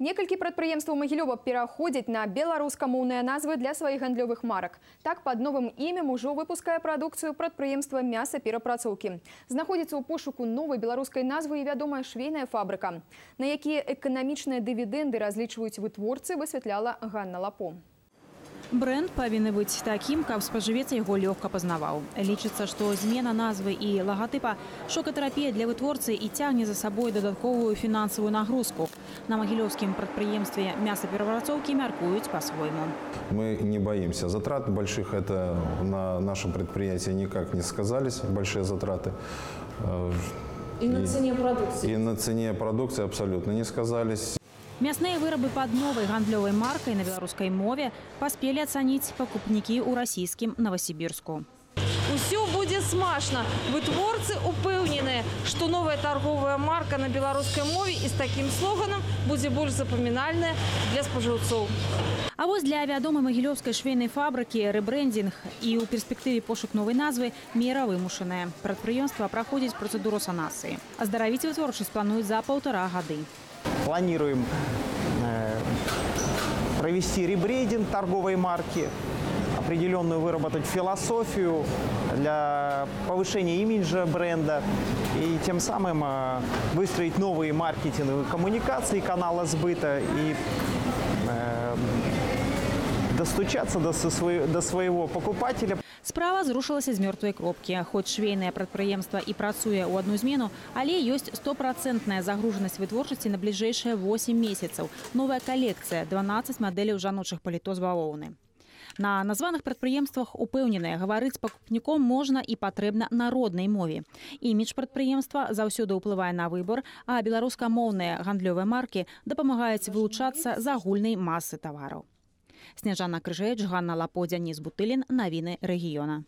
Некалькі прадпрыемстваў Магілёва пераходзяць на беларускамоўныя назвы для сваіх гандлёвых марак. Так пад новым імем ужо выпускае прадукцыю прадпрыемства мясаперапрацоўкі. Знаходзіцца ў пошуку новай беларускай назвы і вядомая швейная фабрыка. На якія эканамічныя дывідэнды разлічваюць вытворцы, высвятляла Ганна Лапо. Бренд павінны быць такім, каб спажывец яго лёгка пазнаваў. Лічыцца, што змена назвы і лагатыпа шокатэрапія для вытворцы і цягне за сабой дадатковую фінансавую нагрузку. На магілёўскім прадпрыемстве мясаперапрацоўкі мяркуюць па-свойму. Мы не боимся затрат больших. Это на нашем предприятии никак не сказались, большие затраты. Э, І на цене продукции. И на цене продукции абсолютно не сказались. Мясныя вырабы пад новай гандлёвай маркай на беларускай мове паспелі ацаніць пакупнікі ў расійскім Новосібірску. Усё будзе смачна. Вытворцы упэўненыя, што новая торговая марка на беларускай мове і з такім слоганам будзе больш запамінальная для спажыўцоў. А вось для вядомай магілёўскай швейнай фабрыкі рэбрэндинг і ў перспектыве пошук новай назвы мера вымушаная. Прадпрыемства праходзіць працэдуру санацыі. Аздаравіць вытворчасць плануюць за паўтара гады. Планируем э, провести ребрейдинг торговой марки, определенную выработать философию для повышения имиджа бренда и тем самым э, выстроить новые маркетинговые коммуникации канала сбыта и достучаться до, со- свое- до своего покупателя. Справа зрушылася з мёртвай кропкі. Хоць швейнае прадпрыемства і працуе ў адну змену, але ёсць стопроцентная загружанасць вытворчасці на бліжэйшыя 8 месяцаў. Новая калекцыя 12 мадэляў жаночых паліто з бавоўны. На названых прадпрыемствах упэўненыя гаварыць з пакупніком можна і патрэбна на роднай мове. Імідж прадпрыемства заўсёды ўплывае на выбор, а беларускамоўныя гандлёвыя маркі дапамагаюць вылучацца з агульнай масы тавараў. Сняжана Крыжэч, Ганна Лапо, Дзяніс Бутылін, навіны рэгіёна.